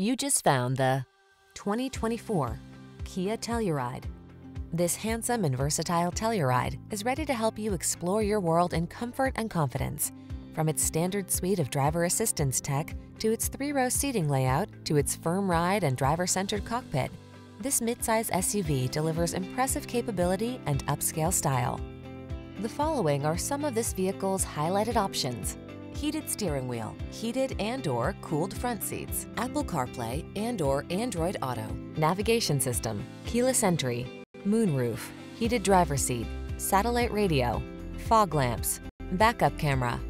You just found the 2024 Kia Telluride. This handsome and versatile Telluride is ready to help you explore your world in comfort and confidence. From its standard suite of driver assistance tech to its three-row seating layout to its firm ride and driver-centered cockpit, this midsize SUV delivers impressive capability and upscale style. The following are some of this vehicle's highlighted options. Heated steering wheel, heated and or cooled front seats, Apple CarPlay and or Android Auto, navigation system, keyless entry, moonroof, heated driver seat, satellite radio, fog lamps, backup camera.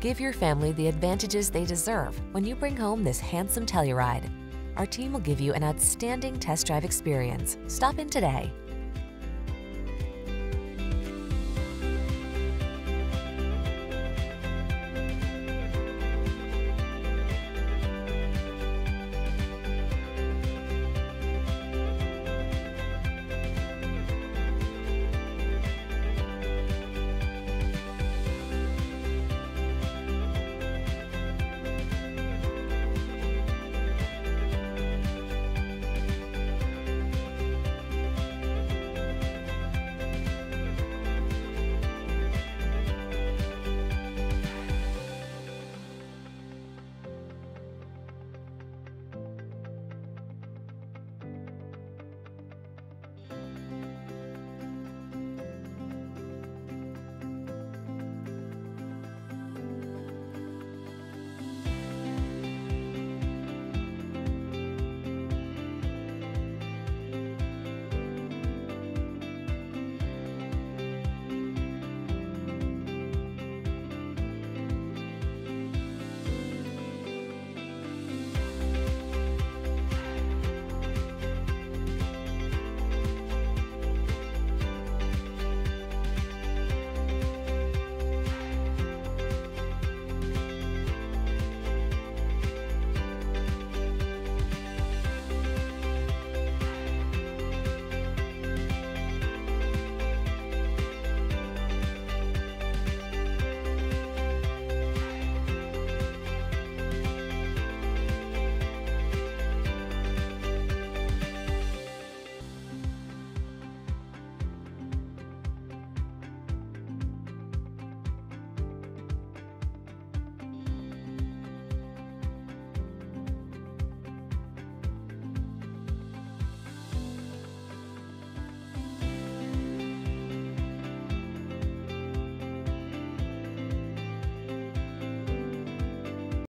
Give your family the advantages they deserve when you bring home this handsome Telluride. Our team will give you an outstanding test drive experience. Stop in today.